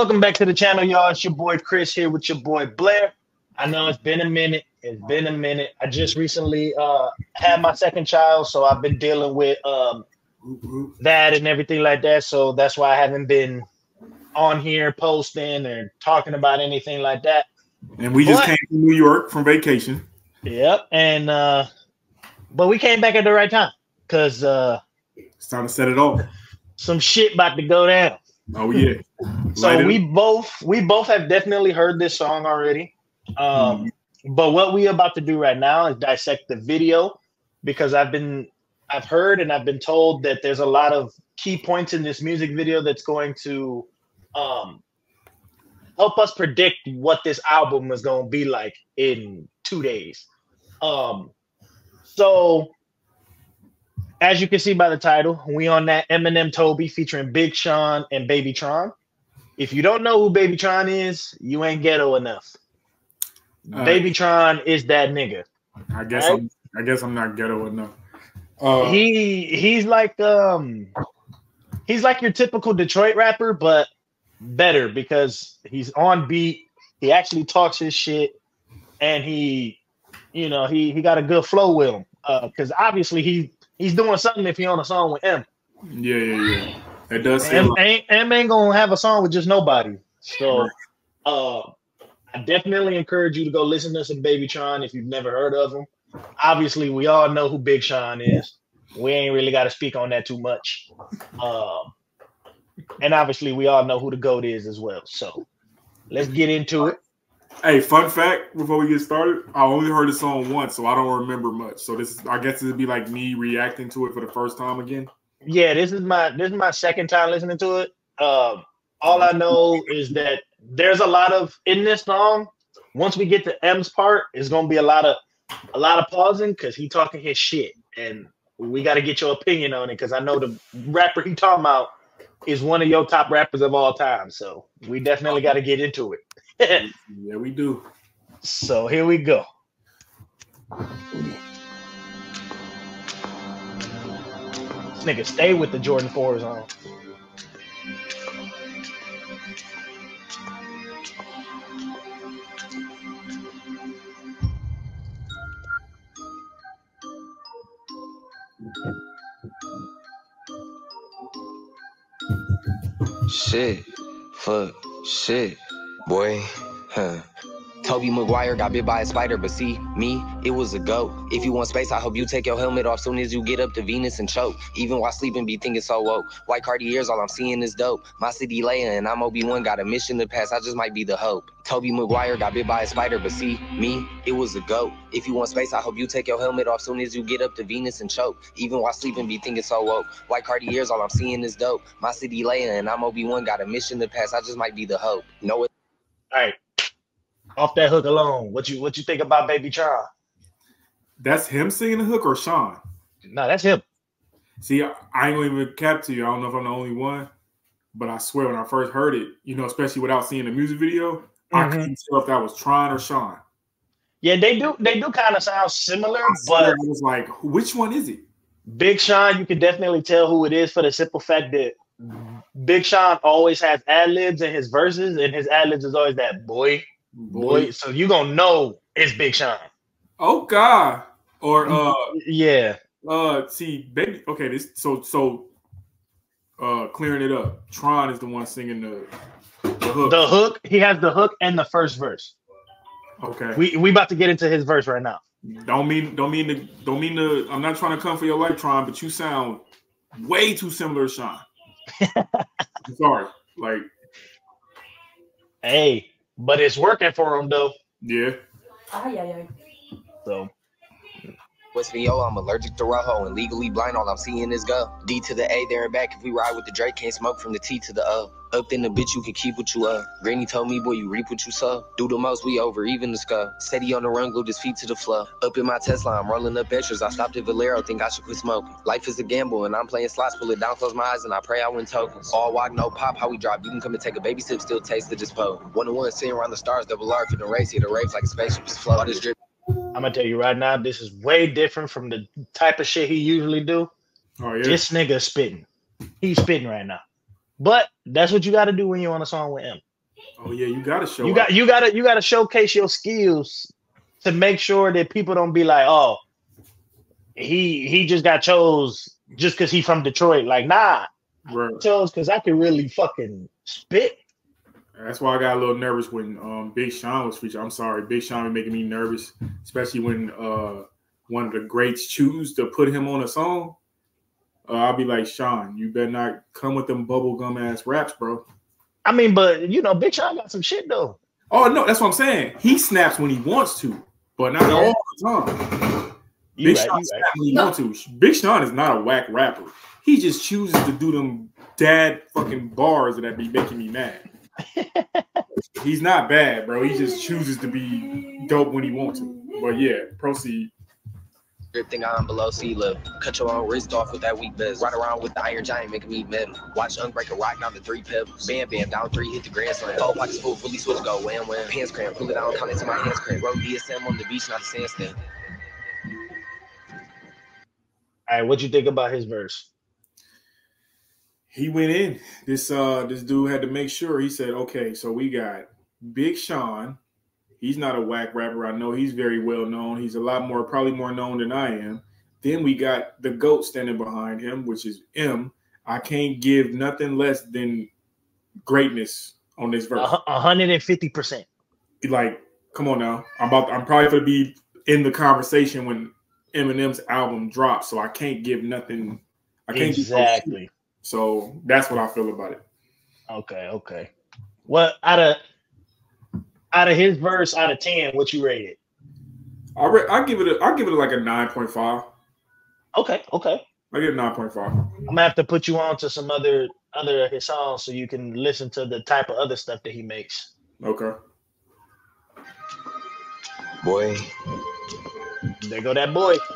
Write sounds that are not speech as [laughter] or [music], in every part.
Welcome back to the channel, y'all. It's your boy Chris here with your boy Blair. I know it's been a minute. It's been a minute. I just recently uh, had my second child, so I've been dealing with um, that and everything like that. So that's why I haven't been on here posting or talking about anything like that. And we just but, came to New York from vacation. Yep. And uh, but we came back at the right time because uh, it's time to set it off. Some shit about to go down. Oh yeah. so we both we both have definitely heard this song already. Um, mm-hmm. but what we about to do right now is dissect the video because I've been I've heard and I've been told that there's a lot of key points in this music video that's going to um, help us predict what this album is going to be like in two days. Um, so as you can see by the title, we on that Eminem Tobey featuring Big Sean and BabyTron. If you don't know who BabyTron is, you ain't ghetto enough. Uh, BabyTron is that nigga. I guess right? I'm I guess I'm not ghetto enough. Uh, he he's like um he's like your typical Detroit rapper, but better because he's on beat. He actually talks his shit, and he, you know, he he got a good flow with him. Because uh, obviously he he's doing something if he on a song with M. Yeah, yeah, yeah. It does. M ain't, M ain't gonna have a song with just nobody. So, uh, I definitely encourage you to go listen to some BabyTron if you've never heard of him. Obviously, we all know who Big Sean is. We ain't really got to speak on that too much. Um, and obviously, we all know who the GOAT is as well. So let's get into it. Hey, fun fact before we get started, I only heard the song once, so I don't remember much. So this is, I guess it'd be like me reacting to it for the first time again. Yeah, this is my this is my second time listening to it. Um, all I know is that there's a lot of in this song. Once we get to M's part, it's gonna be a lot of a lot of pausing because he talking his shit, and we got to get your opinion on it because I know the rapper he talking about is one of your top rappers of all time. So we definitely got to get into it. Yeah, we do. So here we go. This nigga stay with the Jordan 4s on. Shit. Fuck. Shit. Boy. Huh. Tobey Maguire got bit by a spider, but see, me, it was a goat. If you want space, I hope you take your helmet off soon as you get up to Venus and choke. Even while sleeping, be thinking so woke. White Cartiers, all I'm seeing is dope. My city Leia and I'm Obi-Wan, got a mission to pass, I just might be the hope. Tobey Maguire got bit by a spider, but see, me, it was a goat. If you want space, I hope you take your helmet off soon as you get up to Venus and choke. Even while sleeping, be thinking so woke. White Cartiers, all I'm seeing is dope. My city Leia and I'm Obi-Wan, got a mission to pass, I just might be the hope. Know it. All right off that hook alone. What you what you think about BabyTron? That's him singing the hook or Sean? No, that's him. See, I, I ain't gonna even cap to you. I don't know if I'm the only one, but I swear when I first heard it, you know, especially without seeing the music video, mm-hmm. I couldn't tell if that was Tron or Sean. Yeah, they do. They do kind of sound similar, but I was like, which one is it? Big Sean, you can definitely tell who it is for the simple fact that Big Sean always has ad libs in his verses, and his ad libs is always that boy, boy. So you gonna know it's Big Sean. Oh God. Or uh yeah. Uh see baby okay, this so so uh clearing it up. Tron is the one singing the the hook. The hook, he has the hook and the first verse. Okay. We we about to get into his verse right now. Don't mean don't mean to don't mean to I'm not trying to come for your life, Tron, but you sound way too similar to Sean. Sorry. Like Hey, but it's working for him though. Yeah. So. What's yo? I'm allergic to Rojo and legally blind. All I'm seeing is go. D to the A, there and back. If we ride with the Drake, can't smoke from the T to the O. Up in the bitch, you can keep what you are. Granny told me, boy, you reap what you sow. Do the most, we over, even the skull. Steady on the run, glued his feet to the floor. Up in my Tesla, I'm rolling up extras. I stopped at Valero, think I should quit smoking. Life is a gamble, and I'm playing slots. Pull it down, close my eyes, and I pray I win tokens. All walk, no pop, how we drop. You can come and take a baby sip, still taste the dispo. One to one, sitting around the stars, double R for the race. Hit a race like a spaceship is flow. This drip. I'm gonna tell you right now, this is way different from the type of shit he usually do. Oh yeah. This nigga spitting. He's spitting right now. But that's what you got to do when you're on a song with him. Oh yeah, you gotta show. You up. got you gotta you gotta showcase your skills to make sure that people don't be like, oh, he he just got chose just because he from Detroit. Like, nah, Right. chose because I can really fucking spit. That's why I got a little nervous when um, Big Sean was featured. I'm sorry, Big Sean was making me nervous, especially when uh, one of the greats choose to put him on a song. Uh, I'll be like, Sean, you better not come with them bubblegum ass raps, bro. I mean, but you know, Big Sean got some shit though. Oh no, that's what I'm saying. He snaps when he wants to, but not all the time. You Big right, Sean snaps right. when he wants to. Big Sean is not a whack rapper. He just chooses to do them dad fucking bars that be making me mad. [laughs] He's not bad, bro. He just chooses to be dope when he wants to. But yeah, proceed. Drifting on below sea level. Cut your own wrist off with that weak biz. Ride around with the iron giant, making me metal. Watch Unbreaker rock down the three pebbles. Bam, bam, down three, hit the grand slam. Four pockets full, fully switch, go wham, wham. Pants cramp, pull it down, count into my hands cramp. Road DSM on the beach, not a sandstand. All right, what you think about his verse? He went in. This uh this dude had to make sure. He said, okay, so we got Big Sean. He's not a whack rapper. I know he's very well known. He's a lot more, probably more known than I am. Then we got the GOAT standing behind him, which is M. I can't give nothing less than greatness on this verse. Hundred and fifty percent. like, come on now. I'm about. I'm probably gonna be in the conversation when Eminem's album drops, so I can't give nothing. I can't. Exactly. So that's what I feel about it. Okay, okay. What out of out of his verse out of ten, what you rated? I re- I give it. A, I give it like a nine point five. Okay, okay. I give it nine point five. I'm gonna have to put you on to some other other of his songs so you can listen to the type of other stuff that he makes. Okay. Boy, There go that boy. [laughs]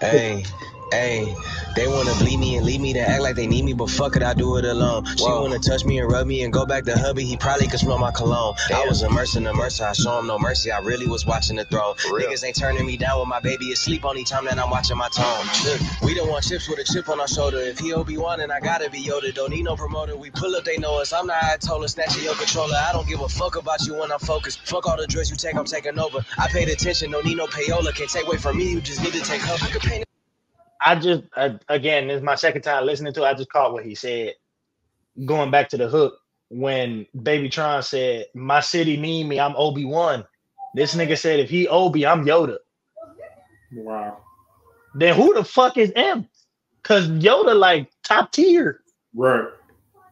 Hey, hey, they wanna bleed me and leave me to act like they need me, but fuck it, I do it alone. She Whoa. wanna touch me and rub me and go back to hubby, he probably could smell my cologne. I was immersed in the mercy, I show him no mercy, I really was watching the throne. Niggas ain't turning me down when my baby is asleep on time that I'm watching my tone. Look, we don't want chips with a chip on our shoulder. If he Obi-Wan and I gotta be Yoda, don't need no promoter. We pull up, they know us. I'm the Ayatollah, snatching your controller. I don't give a fuck about you when I'm focused. Fuck all the drugs you take, I'm taking over. I paid attention, don't need no payola. Can't take away from me, you just need to take up. I could paint I just I, again, this is my second time listening to. it. I just caught what he said. Going back to the hook when BabyTron said, "My city need me. I'm Obi Wan." This nigga said, "If he Obi, I'm Yoda." Wow. Then who the fuck is M? Cause Yoda like top tier. Right.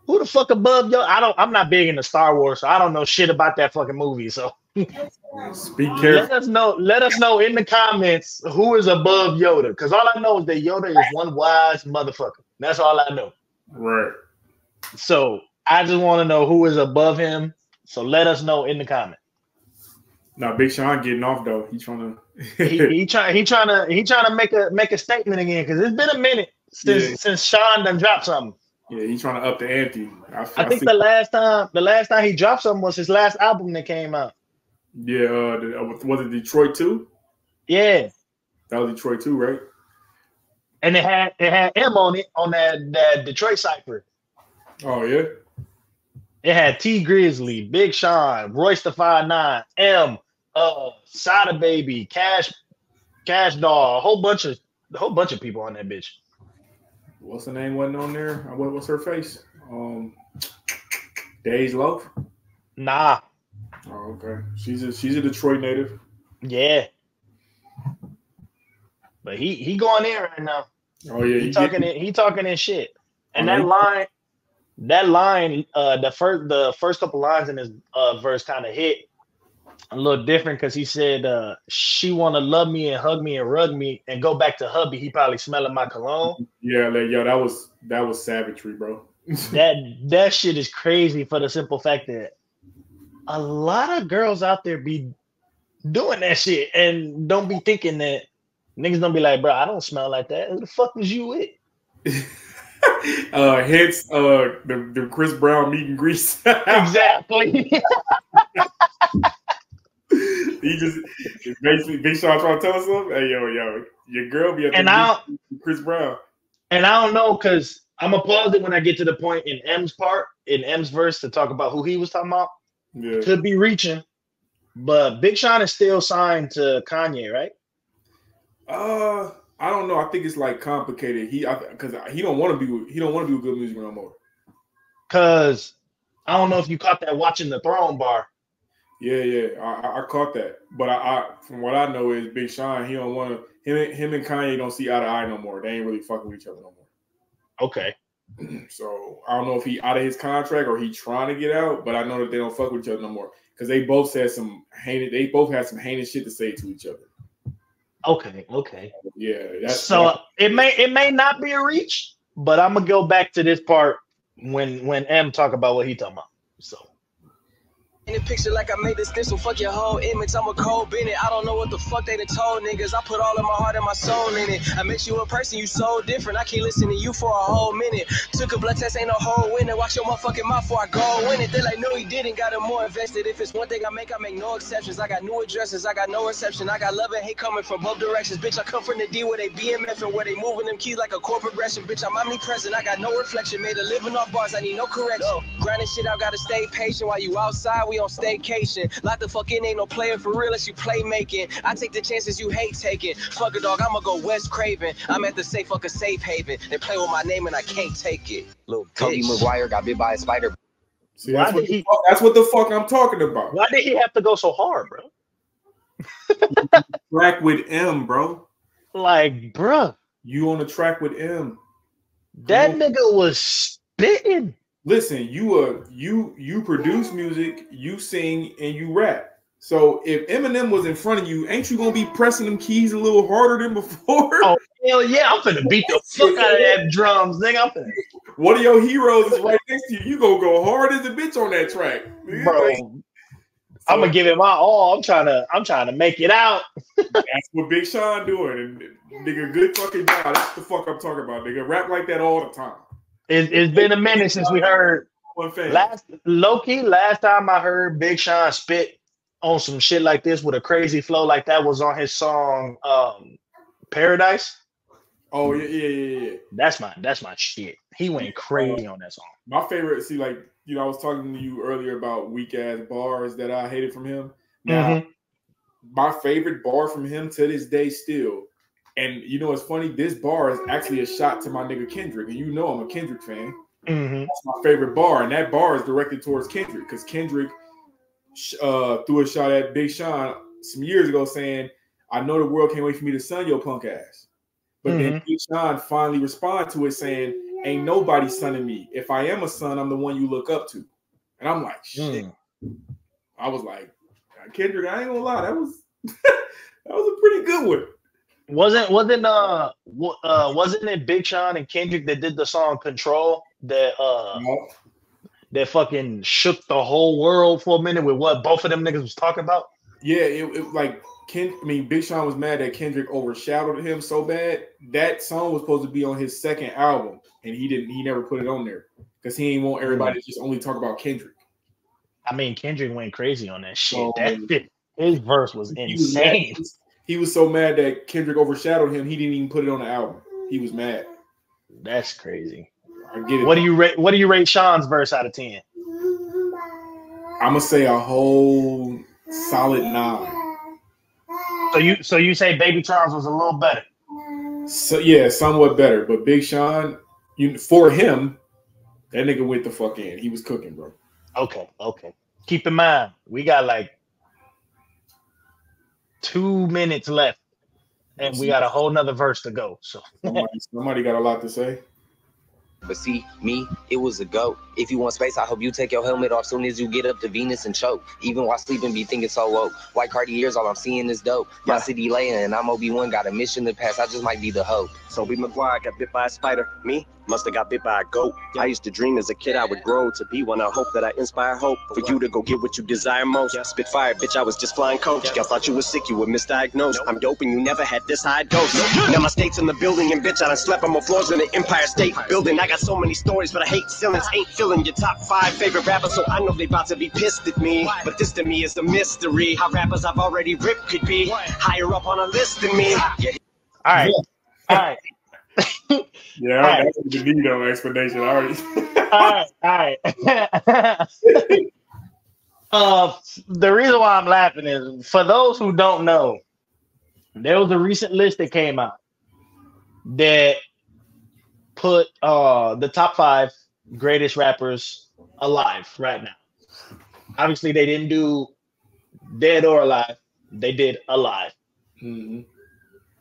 Who the fuck above Yoda? I don't. I'm not big into Star Wars, so I don't know shit about that fucking movie. So Speak let us know. Let us know in the comments who is above Yoda. Cause all I know is that Yoda is one wise motherfucker. That's all I know. Right. So I just want to know who is above him. So let us know in the comment. Now Big Sean getting off though. He's trying to. He, he [laughs] trying he trying to he trying to make a make a statement again because it's been a minute since Yeah. since Sean done dropped something. yeah, he's trying to up the ante. I, I think see- the last time the last time he dropped something was his last album that came out. Yeah. Uh, uh, was it Detroit too? Yeah, That was Detroit too, right? and it had it had M on it on that that Detroit cipher. Oh yeah. It had Tee Grizzley, Big Sean, Royce the Five Nine, M, uh, Sada Baby, Kash, Kash Doll, a whole bunch of a whole bunch of people on that bitch. What's the name? wasn't on there? What, what's her face? Um, Dej Loaf. Nah, Oh, okay. She's a she's a Detroit native. yeah, but he he going in right now. Oh yeah, He he talking in, he talking in shit. And Oh, that line, that line, uh, the first the first couple lines in his uh verse kind of hit a little different because he said uh she wanna love me and hug me and rug me and go back to hubby. He probably smelling my cologne. Yeah, like, yo, that was that was savagery, bro. [laughs] that that shit is crazy for the simple fact that a lot of girls out there be doing that shit and don't be thinking that niggas don't be like, bro, I don't smell like that. Who the fuck was you with? [laughs] uh, hence uh the, the Chris Brown meet and grease. [laughs] Exactly. [laughs] he just basically Big Sean trying to tell us something. Hey, yo, yo, your girl be the and I Chris Brown. and I don't know because I'm gonna pause it when I get to the point in M's part in M's verse to talk about who he was talking about. Yeah. Could be reaching, but Big Sean is still signed to Kanye, right? Uh, I don't know. I think it's like complicated. He because he don't want to be he don't want to do good music no more. Cause I don't know if you caught that watching the Throne bar. Yeah, yeah, I, I caught that. But I, I, from what I know, is Big Sean. He don't want to. Him, him and Kanye don't see eye to eye no more. They ain't really fucking with each other no more. Okay. Mm-hmm. So I don't know if he out of his contract or he trying to get out, but I know that they don't fuck with each other no more because they both said some heinous. They both had some heinous shit to say to each other. Okay. Okay. Yeah. That's so that's, it may it may not be a reach, but I'm gonna go back to this part when when M talk about what he talking about. So in the picture like I made this stencil. Fuck your whole image. I'm a cold Bennett. I don't know what the fuck they done told niggas. I put all of my heart and my soul in it. I met you in person. You so different. I can't listen to you for a whole minute. Took a blood test. Ain't no whole winner. Watch your motherfucking mouth before I go in it. They like, no, he didn't. Got him more invested. If it's one thing I make, I make no exceptions. I got new addresses. I got no reception. I got love and hate coming from both directions. Bitch, I come from the D where they BMF and where they moving them keys like a core progression. Bitch, I'm omnipresent. I got no reflection. Made a living off bars. I need no correction. Grinding shit out. Gotta stay patient while you outside. We on staycation. Lock the fuck in, ain't no player for real unless you play making. I take the chances you hate taking. Fuck a dog, I'ma go Wes Craven. I'm at the safe fuck a safe haven. They play with my name and I can't take it. Little Tobey Maguire got bit by a spider. See, that's, what he, fuck, that's what the fuck I'm talking about. Why did he have to go so hard, bro? [laughs] track with M, bro. Like, bro. You on the track with M. That nigga was spitting listen, you uh you you produce music, you sing, and you rap. So if Eminem was in front of you, ain't you gonna be pressing them keys a little harder than before? Oh hell yeah, I'm finna beat the [laughs] fuck out of that drums, nigga. I'm finna. One of your heroes is right next to you. You gonna go hard as a bitch on that track, bro. So, I'm gonna give it my all. I'm trying to. I'm trying to make it out. [laughs] that's what Big Sean doing, and nigga, good fucking job. That's the fuck I'm talking about, nigga. Rap like that all the time. It, it's been a minute since we heard last Loki. Last time I heard Big Sean spit on some shit like this with a crazy flow like that was on his song um, Paradise. Oh yeah, yeah, yeah, yeah. That's my that's my shit. He went crazy on that song. My favorite, see, like you know, I was talking to you earlier about weak ass bars that I hated from him. Now, mm-hmm. my favorite bar from him to this day still and you know, it's funny. This bar is actually a shot to my nigga Kendrick, and you know I'm a Kendrick fan. Mm-hmm. That's my favorite bar, and that bar is directed towards Kendrick because Kendrick uh, threw a shot at Big Sean some years ago, saying, "I know the world can't wait for me to son your punk ass." But mm-hmm. then Big Sean finally responded to it, saying, "Ain't nobody sonning me. If I am a son, I'm the one you look up to." And I'm like, "Shit." Mm. I was like, Kendrick, I ain't gonna lie, that was [laughs] that was a pretty good one. Wasn't wasn't uh uh wasn't it Big Sean and Kendrick that did the song Control that uh that fucking shook the whole world for a minute with what both of them niggas was talking about? Yeah, it, it like Ken. I mean, Big Sean was mad that Kendrick overshadowed him so bad. That song was supposed to be on his second album, and he didn't. He never put it on there because he didn't want everybody mm-hmm. to just only talk about Kendrick. I mean, Kendrick went crazy on that shit. Oh, that, his verse was insane. Was he was so mad that Kendrick overshadowed him, he didn't even put it on the album. He was mad. That's crazy. I get it. What do you rate? What do you rate Sean's verse out of ten? I'm gonna say a whole solid nine. So you so you say Baby Charles was a little better? So yeah, somewhat better. But Big Sean, you for him, that nigga went the fuck in. He was cooking, bro. Okay, okay. Keep in mind, we got like two minutes left, and we got a whole nother verse to go. So somebody, somebody got a lot to say. But see, me, it was a go. If you want space, I hope you take your helmet off soon as you get up to Venus and choke. Even while sleeping, be thinking so woke. White Cartiers, all I'm seeing is dope. My yeah. city laying, and I'm Obi-Wan, got a mission to pass. I just might be the hope. Tobey Maguire got bit by a spider. Me? Must have got bit by a goat. I used to dream as a kid I would grow to be one. I hope that I inspire hope for you to go get what you desire most. Spit fire, bitch, I was just flying coach. Y'all thought you was sick, you were misdiagnosed. I'm dope and you never had this high dose. Now my state's in the building and bitch, I done slept on my floors in the Empire State Building. I got so many stories, but I hate ceilings. Ain't filling your top five favorite rappers, so I know they about to be pissed at me. But this to me is a mystery. How rappers I've already ripped could be higher up on a list than me. Yeah. All right. All right [laughs] yeah, right. that's the DeVito explanation. [laughs] All right. all right. All right. [laughs] Uh, the reason why I'm laughing is for those who don't know, there was a recent list that came out that put uh the top five greatest rappers alive right now. Obviously, they didn't do dead or alive; they did alive. Mhm.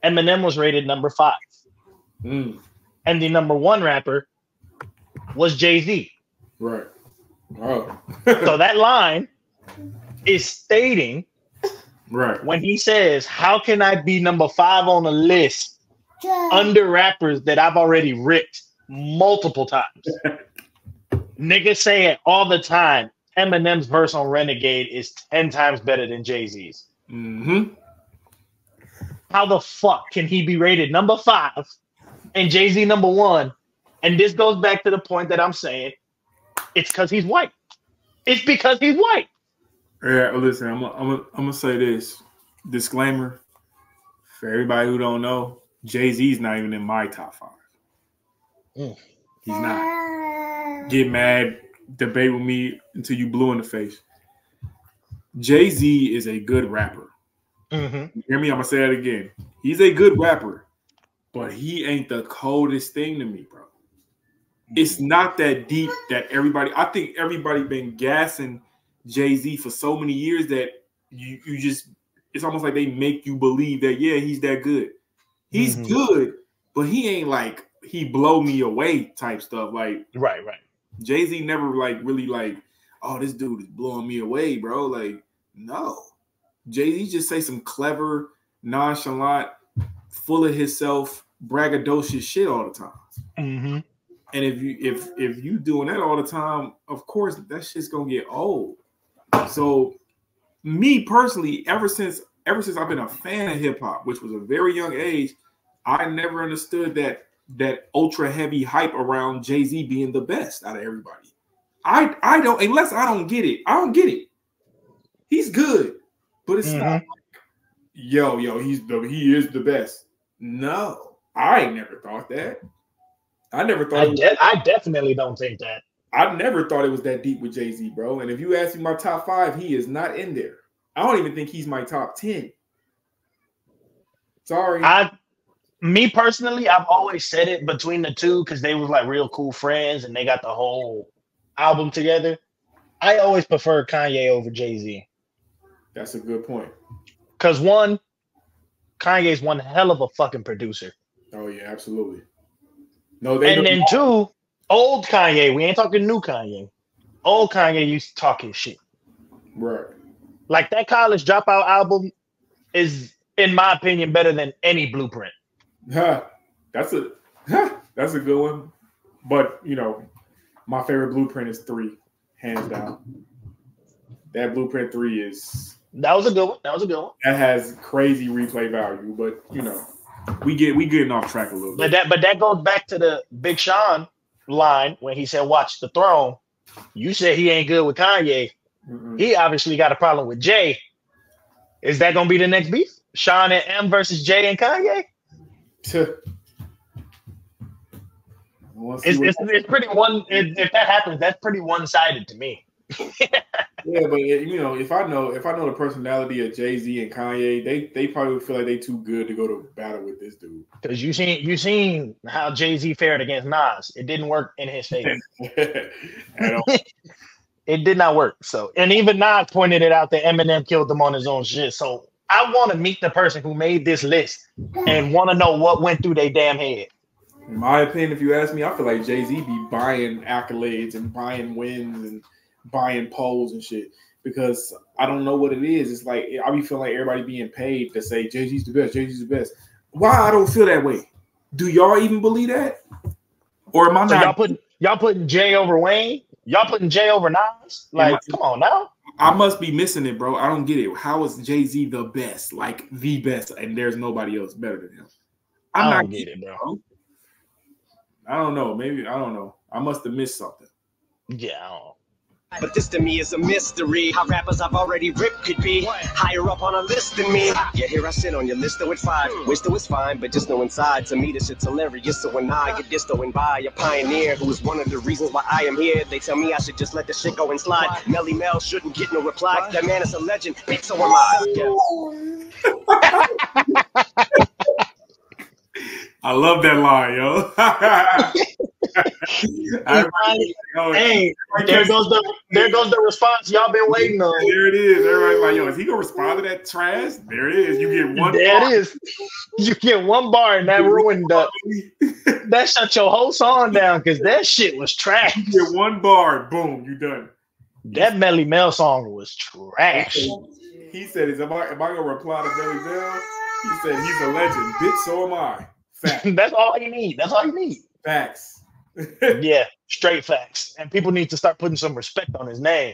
Eminem was rated number five, Mm, and the number one rapper was Jay Z. right. Oh. [laughs] So that line is stating right. when he says, How can I be number five on the list under rappers that I've already ripped multiple times? [laughs] Niggas say it all the time. Eminem's verse on Renegade is 10 times better than Jay Z's. Mm-hmm. How the fuck can he be rated number five and Jay Z number one? And this goes back to the point that I'm saying it's because he's white. It's because he's white. Yeah, listen, I'm gonna I'm gonna I'm gonna say this disclaimer for everybody who don't know. Jay Z's not even in my top five. Mm. He's not. Get mad, debate with me until you blue in the face. Jay Z is a good rapper. Mhm. You hear me? I'm gonna say that again. He's a good rapper, but he ain't the coldest thing to me, bro. It's not that deep that everybody. I think everybody been gassing Jay Z for so many years that you you just. It's almost like they make you believe that yeah he's that good. He's Mhm. good, but he ain't like he blow me away type stuff. Like Right, right. Jay Z never like really like, oh, this dude is blowing me away, bro. Like, no. Jay Z just say some clever, nonchalant, full of himself, braggadocious shit all the time. Mm-hmm. And if you if if you doing that all the time, of course that shit's gonna get old. So, me personally, ever since ever since I've been a fan of hip hop, which was a very young age, I never understood that that ultra heavy hype around Jay Z being the best out of everybody. I I don't unless I don't get it. I don't get it. He's good, but it's not like, yo yo. He's the he is the best. No, I never thought that. I never thought. I, de- I definitely don't think that. I never thought it was that deep with Jay Z, bro. And if you ask me my top five, he is not in there. I don't even think he's my top 10. Sorry. I, me personally, I've always said it between the two because they were like real cool friends and they got the whole album together. I always prefer Kanye over Jay Z That's a good point. Because one, Kanye's one hell of a fucking producer, Oh, yeah, absolutely. No, they and then two, old Kanye. We ain't talking new Kanye. Old Kanye used to talk his shit. right. Like that college dropout album is, in my opinion, better than any blueprint. Huh. That's a huh, that's a good one. But you know, my favorite blueprint is three, hands down. That blueprint three is That was a good one. That was a good one. that has crazy replay value, but you know, we get we getting off track a little bit. But that but that goes back to the Big Sean line when he said, "Watch the throne." You said he ain't good with Kanye. Mm-mm. He obviously got a problem with Jay. Is that gonna be the next beef? Sean and M versus Jay and Kanye? It's, it's, it's pretty one. If, if that happens, that's pretty one sided to me. Yeah, but you know, if I know if I know the personality of Jay Z and Kanye, they they probably would feel like they too good to go to battle with this dude. Because you seen you seen how Jay Z fared against Nas. It didn't work in his [laughs] favor. [laughs] It did not work. So, and even Nas pointed it out that Eminem killed them on his own shit. So, I want to meet the person who made this list and want to know what went through their damn head. In my opinion, if you ask me, I feel like Jay Z be buying accolades and buying wins and buying polls and shit because I don't know what it is. It's like I be feeling like everybody being paid to say Jay Z's the best. Jay Z's the best. Why I don't feel that way? Do y'all even believe that? Or am I So y'all not? putting y'all putting Jay over Wayne? Y'all putting Jay over Nas? Like, I- come on now. I must be missing it, bro. I don't get it. How is Jay Z the best? Like the best, and there's nobody else better than him. I'm I not get it, bro. I don't know. Maybe I don't know. I must have missed something. Yeah, I don't. But this to me is a mystery. How rappers I've already ripped could be higher up on a list than me. Yeah, here I sit on your list though at five. Wish though it's fine, but just know inside to me this shit's hilarious. So when I get this though and by a pioneer who is one of the reasons why I am here, they tell me I should just let the shit go and slide. Melle Mel shouldn't get no reply. That man is a legend, bitch, so am I. Yeah. [laughs] I love that line, yo. [laughs] Everybody- hey, there goes the there goes the response y'all been waiting on. There it is. Everybody's like, yo, is he gonna respond to that trash? There it is. You get one. There bar. it is. You get one bar and that ruined the [laughs] that shut your whole song down because that shit was trash. You get one bar. Boom. You done. That Melle Mel song was trash. He said, "Is am I am I gonna reply to Billy Bell?" He said, "He's a legend, bitch. So am I." Facts. [laughs] That's all you need. That's all you need. Facts. Yeah, straight facts. And people need to start putting some respect on his name.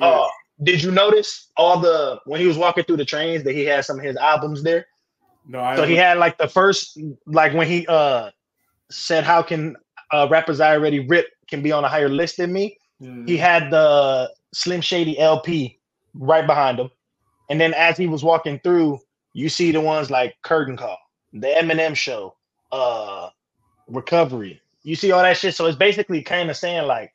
Uh, did you notice all the when he was walking through the trains that he had some of his albums there? no, I. So he had like the first, like when he uh said, "How can uh, rappers I already rip can be on a higher list than me?" Mhm. He had the Slim Shady LP right behind him, and then as he was walking through, you see the ones like Curtain Call, the Eminem Show, uh, Recovery. You see all that shit. So it's basically kind of saying like.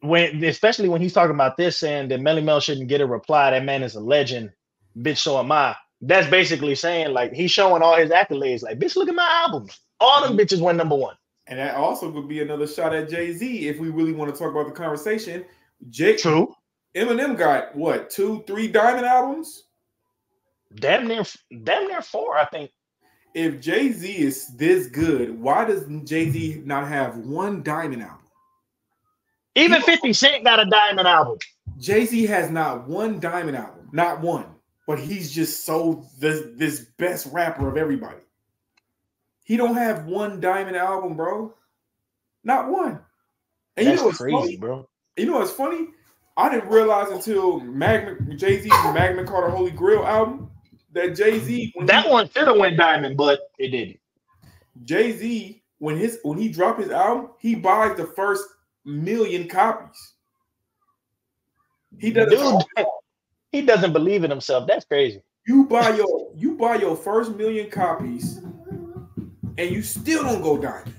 When especially when he's talking about this saying that Melle Mel shouldn't get a reply, that man is a legend, bitch. So am I that's basically saying like he's showing all his accolades. Like, bitch, look at my albums. All them bitches went number one. and that also would be another shot at Jay Z if we really want to talk about the conversation. Jake True. Eminem got what two, three diamond albums. Damn near, damn near four. I think. If Jay Z is this good, why does Jay Z not have one diamond album? Even Fifty Cent got a diamond album. Jay Z has not one diamond album, not one. But he's just so this this best rapper of everybody. He don't have one diamond album, bro. Not one. And you That's know what's crazy, funny? bro. You know what's funny? I didn't realize until Magna Jay Z's Magna Carta Holy Grail album that Jay Z That he, one should have went diamond, but it didn't. Jay Z when his when he dropped his album, he buys the first million copies. He doesn't. Dude, [laughs] he doesn't believe in himself. That's crazy. You buy your you buy your first million copies, and you still don't go diamond.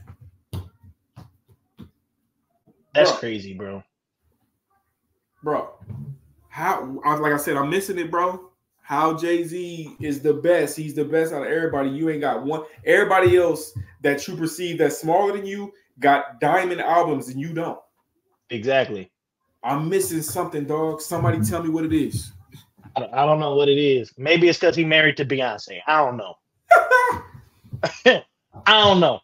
That's Bro. crazy, bro. bro. How I- like I said, I'm missing it, bro. How Jay Z is the best. He's the best out of everybody. You ain't got one. Everybody else that you perceive that's smaller than you got diamond albums, and you don't. Exactly. I'm missing something, dog. Somebody tell me what it is. I don't, I don't know what it is. Maybe it's because he married to Beyonce. I don't know. [laughs] [laughs] I don't know.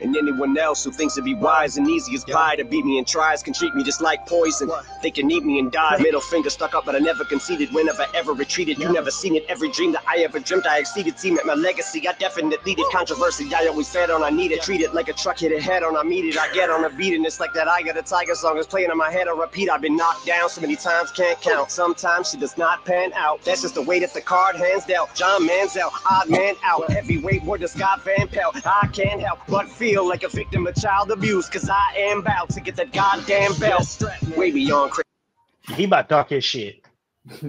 And anyone else who thinks it'd be wise and easy as pie to beat me and tries can treat me just like poison. They can eat me and die. Middle finger stuck up, but I never conceded whenever I ever retreated. You never seen it. Every dream that I ever dreamt, I exceeded. Team at my legacy, I definitely did controversy. I always fed on, I need it. Treat it like a truck hit a head on, I meet it. I get on a beat, and it's like that I got a tiger song is playing in my head on repeat. I've been knocked down so many times, can't count. Sometimes she does not pan out. That's just the way that the card hands dealt. John Manziel, odd man out. Heavyweight word to Scott Van Pelt. I can't help but feel like a victim of child abuse, cause I am about to get that goddamn belt. Way beyond crazy. He about to talk his shit.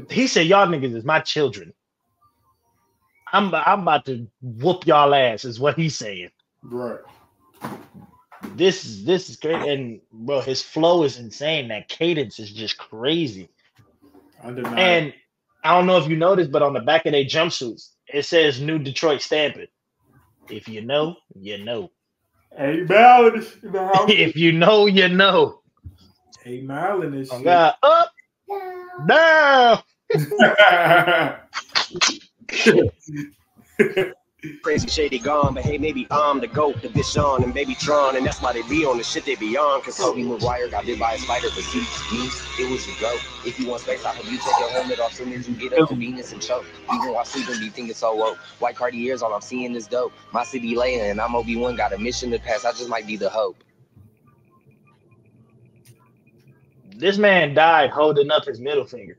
He said, "Y'all niggas is my children. I'm I'm about to whoop y'all ass." Is what he's saying. Right. This is this is great, and bro, his flow is insane. That cadence is just crazy. Undeniable. And I don't know if you noticed, but on the back of their jumpsuits, it says "New Detroit Stamping." If you know, you know. Hey, Malin is in the house. if you know, you know. hey, Malin is. God. Up, down. [laughs] [laughs] [laughs] Crazy shady gone, but hey, maybe I'm the goat, the bitch on, and baby Tron, and that's why they be on the shit they be on. Cause Tobey Maguire got bit by a spider, but see, me, it was a go. If you want space, I hope you take your helmet off soon as you get up to Venus and choke. Even while sleeping, be thinking so woke. White Cartiers, all I'm seeing is dope. My city laying, and I'm Obi-Wan, got a mission to pass. I just might be the hope. This man died holding up his middle finger.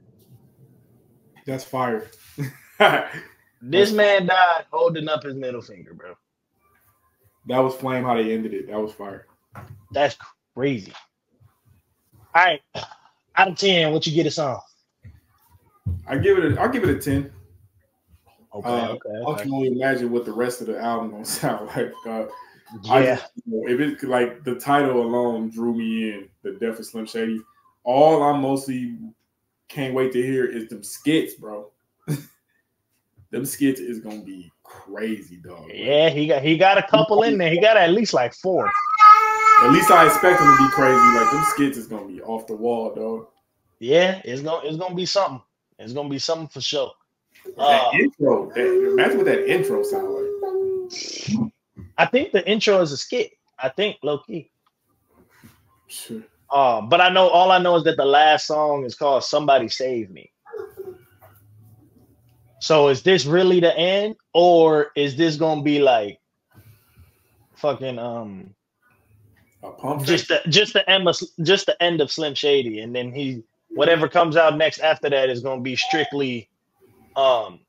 That's fire. [laughs] This man died holding up his middle finger, bro. that was flame how they ended it. That was fire. That's crazy. All right, out of ten, what you get a song? I give it. A, I'll give it a ten. Okay, Uh, okay, I can only imagine what the rest of the album gonna [laughs] sound like. Uh, Yeah, I just, you know, if it like the title alone drew me in, the Death of Slim Shady. All I'm mostly can't wait to hear is them skits, bro. [laughs] them skits is gonna be crazy, dog. yeah. He got he got a couple in there. He got at least like four. At least I expect them to be crazy. Like them skits is gonna be off the wall, dog. Yeah, it's gonna it's gonna be something. It's gonna be something for sure. That Uh, intro, that, imagine what that intro sound like. I think the intro is a skit. I think low key. Sure. Uh, but I know all I know is that the last song is called "Somebody Save Me." So is this really the end, or is this gonna be like fucking um A pump just the just the end of just the end of Slim Shady, and then he whatever comes out next after that is gonna be strictly um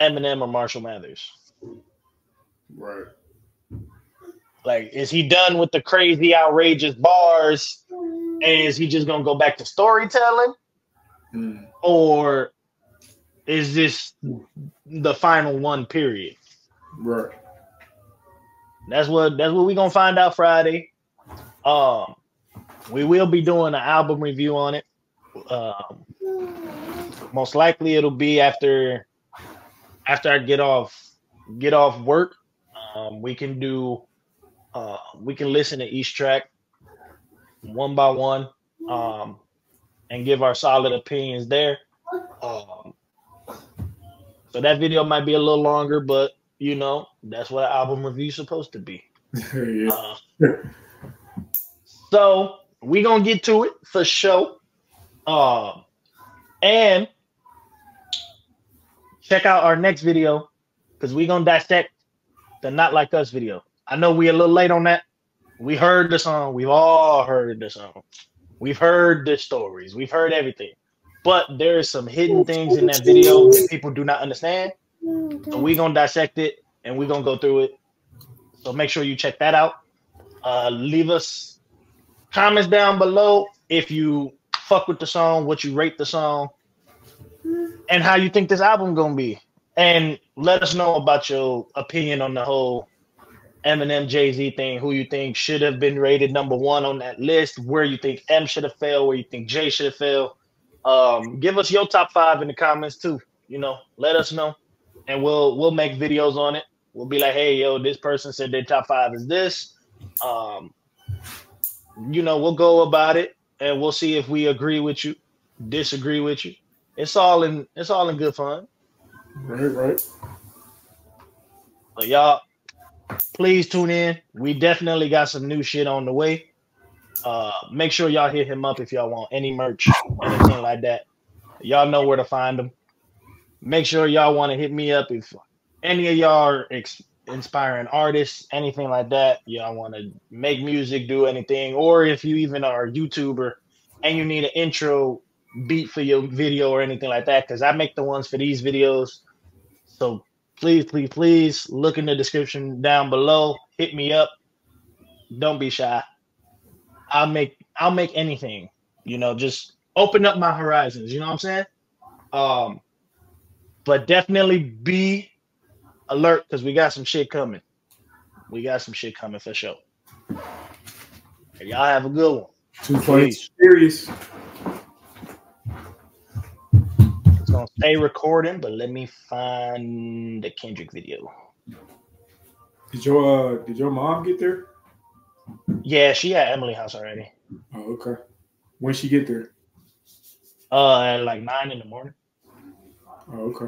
Eminem or Marshall Mathers. right. Like, is he done with the crazy, outrageous bars? And is he just gonna go back to storytelling? Mm. Or is this the final one period? Right. That's what that's what we're gonna find out Friday. Um we will be doing an album review on it. Um most likely it'll be after after I get off get off work. Um we can do uh we can listen to each track one by one um and give our solid opinions there. Um so that video might be a little longer, but you know, that's what an album review is supposed to be. [laughs] Uh, so we gonna get to it for sure. Um, and check out our next video because we gonna dissect the Not Like Us video. I know we a little late on that. We heard the song. We've all heard the song. We've heard the stories. We've heard everything. But there is some hidden things in that video that people do not understand. So we gonna dissect it and we're gonna go through it. So make sure you check that out. Uh, leave us comments down below if you fuck with the song, what you rate the song, and how you think this album gonna be. And let us know about your opinion on the whole Eminem Jay Z thing. Who you think should have been rated number one on that list? Where you think M should have failed? Where you think Jay should have failed? Um, give us your top five in the comments too. You know, let us know, and we'll we'll make videos on it. We'll be like, hey, yo, this person said their top five is this. Um, you know, we'll go about it, and we'll see if we agree with you, disagree with you. It's all in it's all in good fun. Right, right. But y'all, please tune in. We definitely got some new shit on the way. Uh, make sure y'all hit him up if y'all want any merch, or anything like that. Y'all know where to find him. Make sure y'all want to hit me up if any of y'all are ex- inspiring artists, anything like that. Y'all want to make music, do anything, or if you even are a YouTuber and you need an intro beat for your video or anything like that, because I make the ones for these videos. So please, please, please look in the description down below. Hit me up. Don't be shy. I'll make I'll make anything. You know, just open up my horizons. You know what I'm saying? Um, but definitely be alert because we got some shit coming. We got some shit coming for sure. Y'all have a good one. Two funny. Peace. Serious. It's gonna stay recording, but let me find the Kendrick video. Did your uh did your mom get there? Yeah, she at Emily house already. Oh, okay. When she get there? Uh, at like nine in the morning. Oh, okay.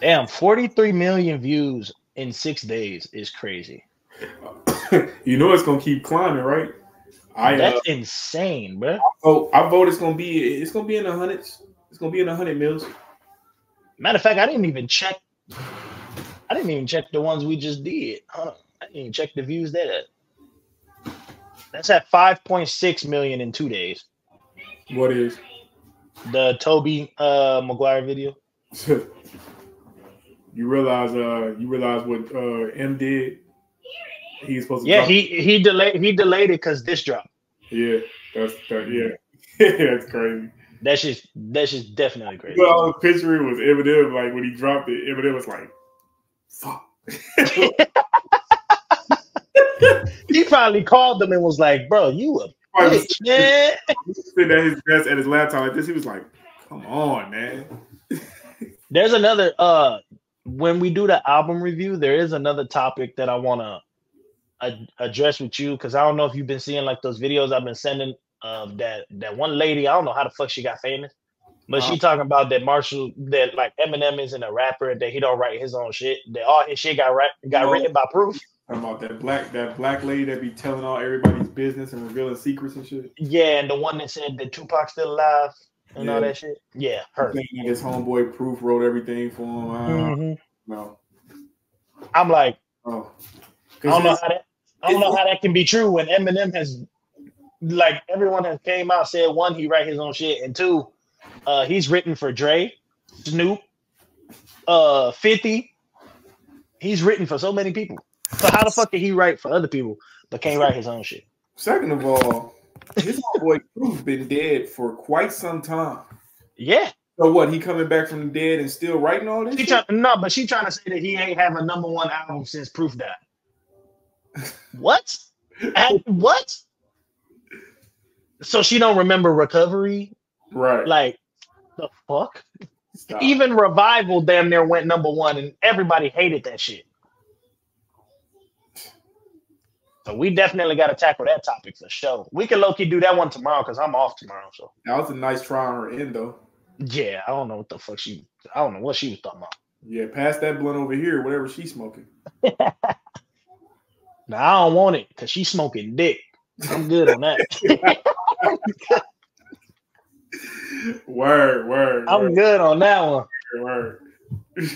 Damn, 43 million views in six days is crazy. [coughs] you know it's gonna keep climbing, right? I uh, That's insane, bro. oh I vote it's gonna be it's gonna be in the hundreds. It's gonna be in the hundred mils. Matter of fact, I didn't even check. I didn't even check the ones we just did. On. I didn't even check the views there. That's at 5.6 million in two days. What is? The Tobey uh Maguire video. [laughs] you realize uh you realize what uh M did? He's supposed to Yeah, he he delayed he delayed it because this drop. yeah, that's that, yeah. [laughs] that's crazy. That's just that's just definitely crazy. But all the picture was Eminem, like when he dropped it, Eminem was like, fuck. [laughs] he probably called them and was like, "Bro, you a bitch, man." sitting at his desk at his laptop like this. He was like, come on, man. [laughs] There's another uh when we do the album review, there is another topic that I want to ad- address with you because I don't know if you've been seeing like those videos I've been sending of that that one lady. I don't know how the fuck she got famous, but she Uh-huh. talking about that Marshall that like Eminem isn't a rapper that he don't write his own shit. That all his shit got right got No. written by Proof. Talking about that black that black lady that be telling all everybody's business and revealing secrets and shit. Yeah, and the one that said that Tupac's still alive and all that shit. Yeah, her. His homeboy Proof wrote everything for him. Uh, Mhm. No. I'm like, Oh. I don't know how that. I don't know how that can be true when Eminem has, like, everyone has came out said one he write his own shit and two, uh, he's written for Dre, Snoop, uh, Fifty. He's written for so many people. So how the fuck did he write for other people but can't write his own shit? Second of all, his homeboy Proof been dead for quite some time. Yeah, So what? He coming back from the dead and still writing all this? she try, no, but she trying to say that he ain't have a number one album since Proof died. [laughs] What? At- what? So she don't remember Recovery? right. Like the fuck? Stop. Even Revival damn near went number one, and everybody hated that shit. So we definitely got to tackle that topic for sure. We can low key do that one tomorrow because I'm off tomorrow. So that was a nice try on her end though. yeah, I don't know what the fuck she. I don't know what she was talking about. Yeah, pass that blunt over here, whatever she's smoking. [laughs] Now I don't want it because she's smoking dick. I'm good on that. [laughs] word, word. I'm word. good on that one. Word. [laughs]